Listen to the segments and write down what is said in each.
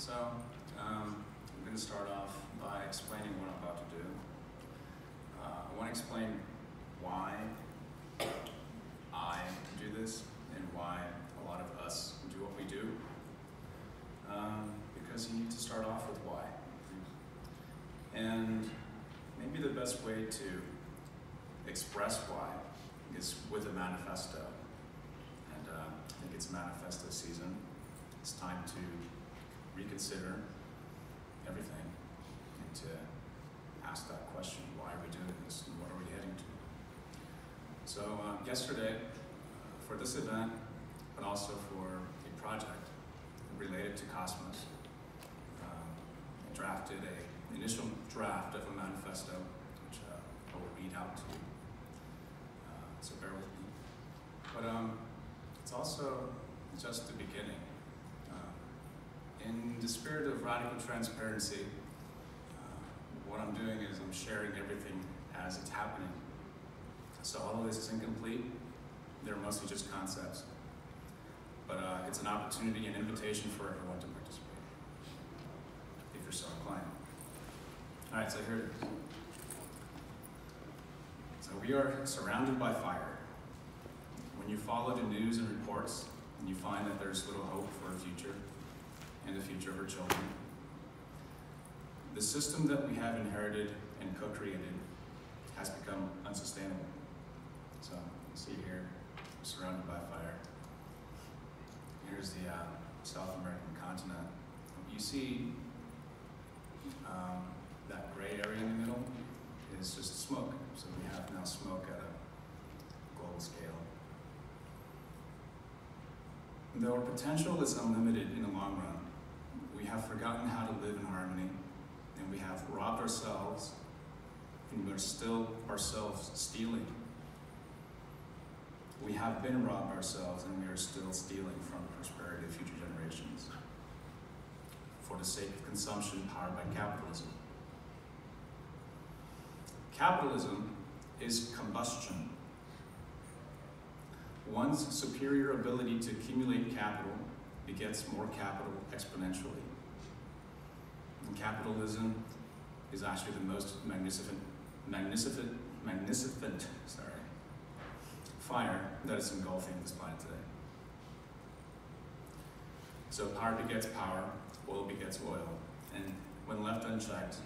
So, um, I'm going to start off by explaining what I'm about to do. Uh, I want to explain why I do this and why a lot of us do what we do. Um, because you need to start off with why. And maybe the best way to express why is with a manifesto. And uh, I think it's manifesto season. It's time to reconsider everything and to ask that question why are we doing this and what are we heading to? So, uh, yesterday, uh, for this event, but also for a project related to Cosmos, um, I drafted a initial draft of a manifesto, which uh, I will read out to you. Uh, so bear with me. But um, it's also just the beginning. In the spirit of radical transparency, uh, what I'm doing is I'm sharing everything as it's happening. So all of this is incomplete. They're mostly just concepts. But uh, it's an opportunity, and invitation for everyone to participate, if you're so inclined. All right, so here it is. So we are surrounded by fire. When you follow the news and reports, and you find that there's little hope for a future and the future of our children, the system that we have inherited and co-created has become unsustainable. So you see here, surrounded by fire. Here's the uh, South American continent. You see um, that gray area in the middle is just smoke. So we have now smoke at a global scale. Though our potential is unlimited in the long run, have forgotten how to live in harmony, and we have robbed ourselves, and we're still ourselves stealing. We have been robbed ourselves, and we are still stealing from the prosperity of future generations for the sake of consumption powered by capitalism. Capitalism is combustion. One's superior ability to accumulate capital begets more capital exponentially. Capitalism is actually the most magnificent, magnificent, magnificent, sorry, fire that is engulfing this planet today. So power begets power, oil begets oil, and when left unchecked,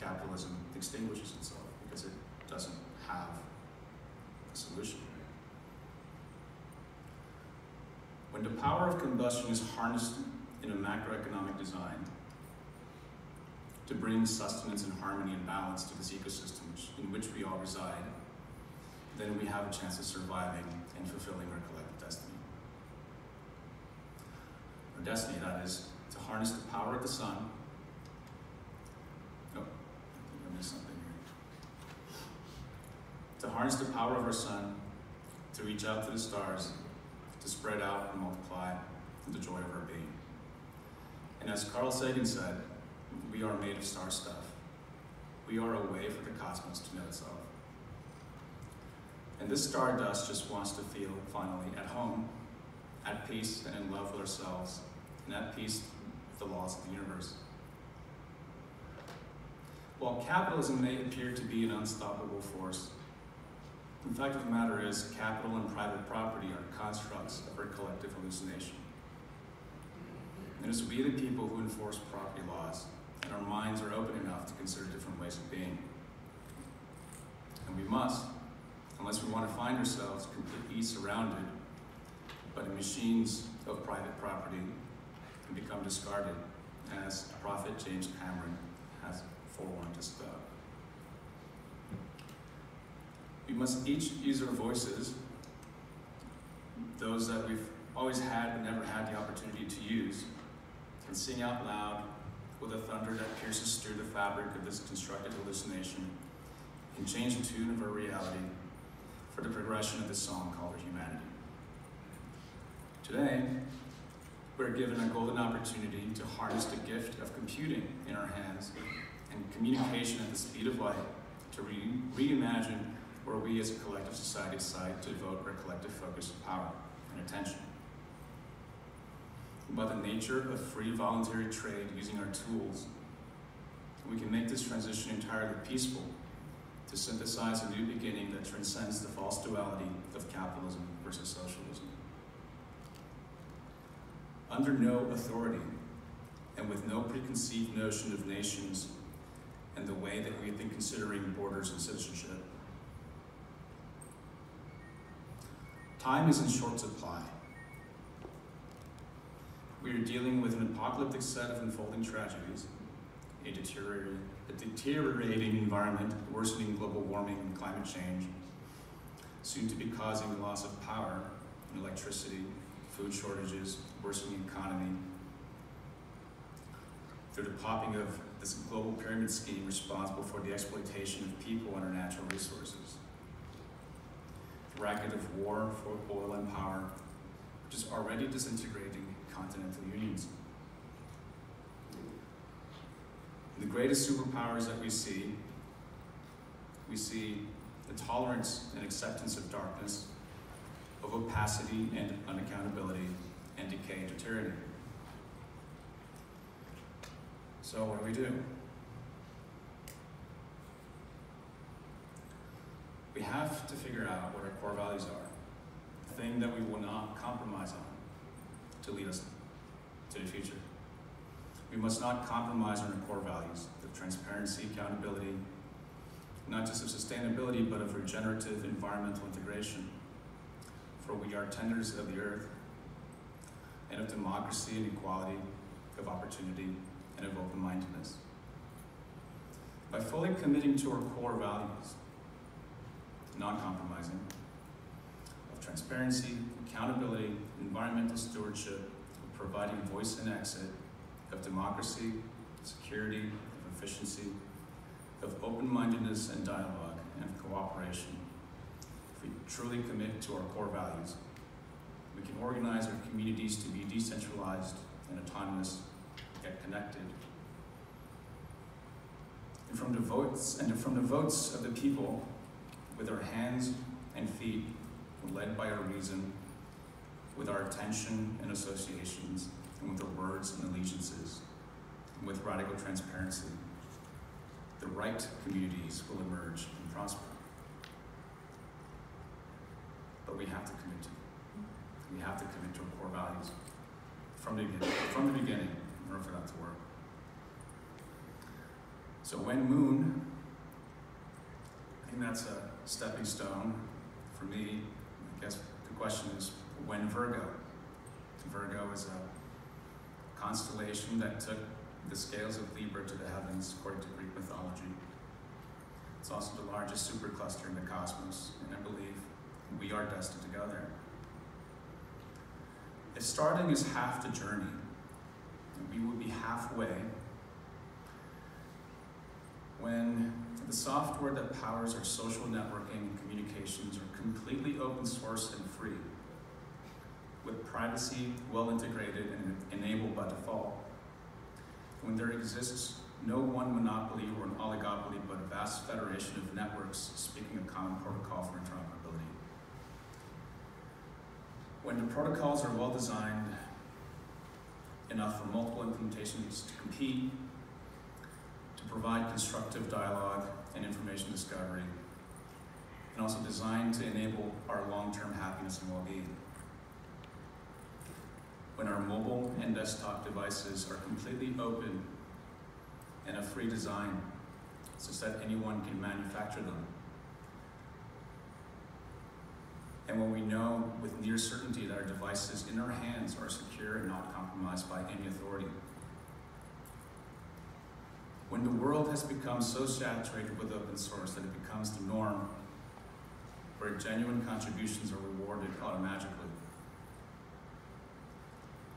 capitalism extinguishes itself because it doesn't have a solution. When the power of combustion is harnessed in a macroeconomic design to bring sustenance and harmony and balance to this ecosystem in which we all reside, then we have a chance of surviving and fulfilling our collective destiny. Our destiny, that is, to harness the power of the sun. Oh, I think I missed something here. To harness the power of our sun, to reach out to the stars, to spread out and multiply the joy of our being. And as Carl Sagan said, we are made of star stuff. We are a way for the cosmos to know itself. And this stardust just wants to feel, finally, at home, at peace and in love with ourselves, and at peace with the laws of the universe. While capitalism may appear to be an unstoppable force, the fact of the matter is capital and private property are constructs of our collective hallucination. And it's we the people who enforce property laws, and our minds are open enough to consider different ways of being. And we must, unless we want to find ourselves completely surrounded by the machines of private property and become discarded, as Prophet James Cameron has forewarned us about. We must each use our voices, those that we've always had but never had the opportunity to use, and sing out loud with a thunder that pierces through the fabric of this constructed hallucination and change the tune of our reality for the progression of this song called humanity. Today, we're given a golden opportunity to harness the gift of computing in our hands and communication at the speed of light to re reimagine where we as a collective society decide to devote our collective focus, power, and attention. By the nature of free voluntary trade using our tools, we can make this transition entirely peaceful to synthesize a new beginning that transcends the false duality of capitalism versus socialism. Under no authority and with no preconceived notion of nations and the way that we've been considering borders and citizenship. Time is in short supply. We are dealing with an apocalyptic set of unfolding tragedies, a deteriorating, environment, worsening global warming and climate change, soon to be causing loss of power and electricity, food shortages, worsening economy, through the popping of this global pyramid scheme responsible for the exploitation of people and our natural resources. The racket of war for oil and power, which is already disintegrating continental unions. The greatest superpowers that we see, we see the tolerance and acceptance of darkness, of opacity and unaccountability, and decay to tyranny. So what do we do? We have to figure out what our core values are, the thing that we will not compromise on to lead us to the future. We must not compromise on our core values of transparency, accountability, not just of sustainability, but of regenerative environmental integration. For we are tenders of the earth and of democracy and equality, of opportunity and of open-mindedness. By fully committing to our core values, non-compromising, transparency, accountability, environmental stewardship, of providing voice and exit, of democracy, security, of efficiency, of open-mindedness and dialogue, and of cooperation. If we truly commit to our core values, we can organize our communities to be decentralized and autonomous, yet connected. And from the votes and from the votes of the people, with our hands led by our reason, with our attention and associations, and with our words and allegiances, and with radical transparency, the right communities will emerge and prosper. But we have to commit to We have to commit to our core values from the beginning, from the beginning in order for that to work. So when moon, I think that's a stepping stone for me. I guess the question is when Virgo. Virgo is a constellation that took the scales of Libra to the heavens according to Greek mythology. It's also the largest supercluster in the cosmos, and I believe we are destined to go there. If starting is half the journey, we would be halfway when the software that powers our social networking and communications are completely open source and free, with privacy well integrated and enabled by default. When there exists no one monopoly or an oligopoly, but a vast federation of networks speaking a common protocol for interoperability. When the protocols are well designed enough for multiple implementations to compete, to provide constructive dialogue and information discovery, and also designed to enable our long-term happiness and well-being. When our mobile and desktop devices are completely open and a free design, such that anyone can manufacture them. And when we know with near certainty that our devices in our hands are secure and not compromised by any authority. When the world has become so saturated with open source that it becomes the norm, where genuine contributions are rewarded automatically.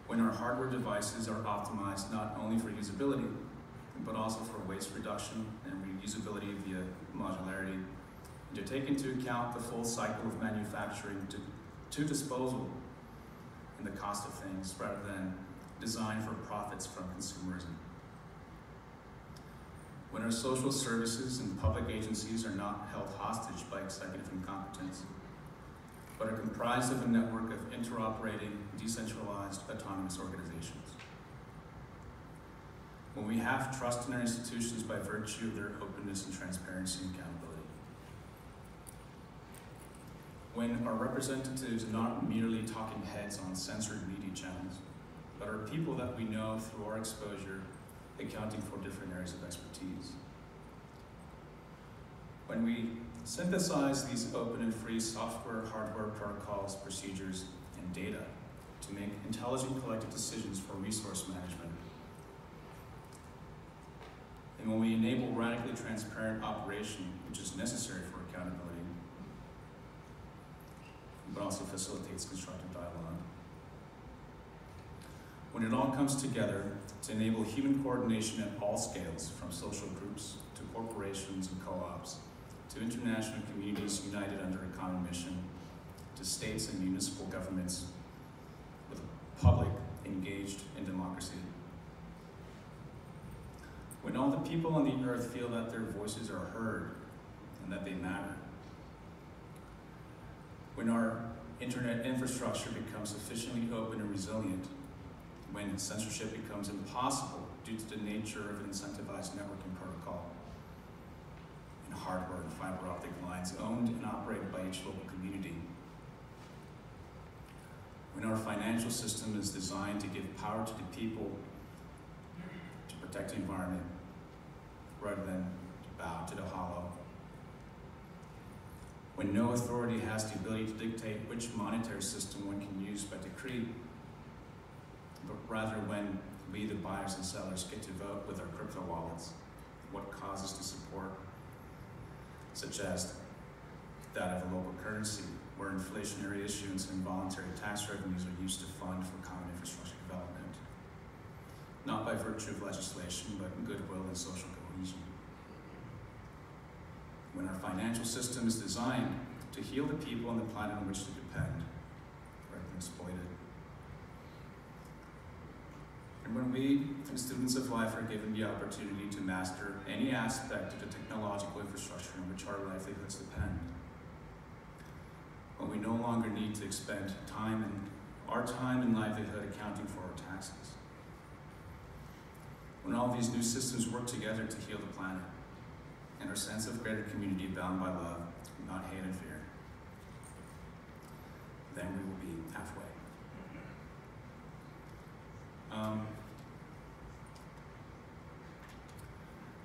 When our hardware devices are optimized not only for usability, but also for waste reduction and reusability via modularity, and to take into account the full cycle of manufacturing to, to disposal and the cost of things rather than design for profits from consumerism when our social services and public agencies are not held hostage by executive incompetence, but are comprised of a network of interoperating, decentralized, autonomous organizations. When we have trust in our institutions by virtue of their openness and transparency and accountability. When our representatives are not merely talking heads on censored media channels, but are people that we know through our exposure, accounting for different areas of expertise. When we synthesize these open and free software, hardware protocols, procedures, and data to make intelligent collective decisions for resource management. And when we enable radically transparent operation, which is necessary for accountability, but also facilitates constructive dialogue. When it all comes together to enable human coordination at all scales, from social groups to corporations and co-ops, to international communities united under a common mission, to states and municipal governments with a public engaged in democracy. When all the people on the earth feel that their voices are heard and that they matter. When our internet infrastructure becomes sufficiently open and resilient, when censorship becomes impossible due to the nature of an incentivized networking protocol, and hardware and fiber optic lines owned and operated by each local community. When our financial system is designed to give power to the people to protect the environment rather than to bow to the hollow. When no authority has the ability to dictate which monetary system one can use by decree, but rather when we, the buyers and sellers, get to vote with our crypto wallets what causes to support such as that of a local currency, where inflationary issuance and voluntary tax revenues are used to fund for common infrastructure development, not by virtue of legislation, but goodwill and social cohesion. When our financial system is designed to heal the people on the planet on which to depend, rather than exploit it. And when we, the students of life, are given the opportunity to master any aspect of the technological infrastructure on which our livelihoods depend, when we no longer need to expend time and our time and livelihood accounting for our taxes, when all these new systems work together to heal the planet, and our sense of greater community bound by love, not hate and fear, then we will be halfway. Um,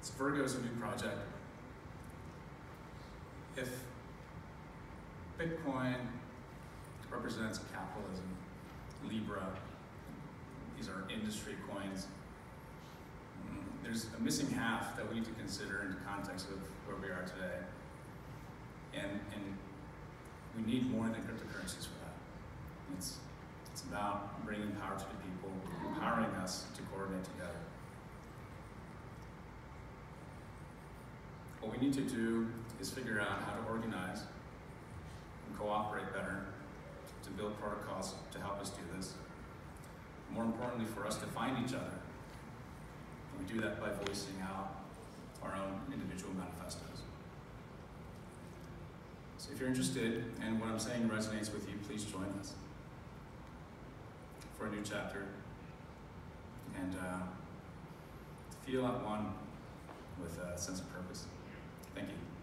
so Virgo is a new project. If Bitcoin represents capitalism, Libra, these are industry coins, there's a missing half that we need to consider in the context of where we are today. And, and we need more than cryptocurrencies for that. It's, it's about bringing power to the people, empowering us to coordinate together. What we need to do is figure out how to organize and cooperate better to build protocols to help us do this. More importantly, for us to find each other. And we do that by voicing out our own individual manifestos. So if you're interested and what I'm saying resonates with you, please join us for a new chapter and uh, feel at one with a sense of purpose. Thank you.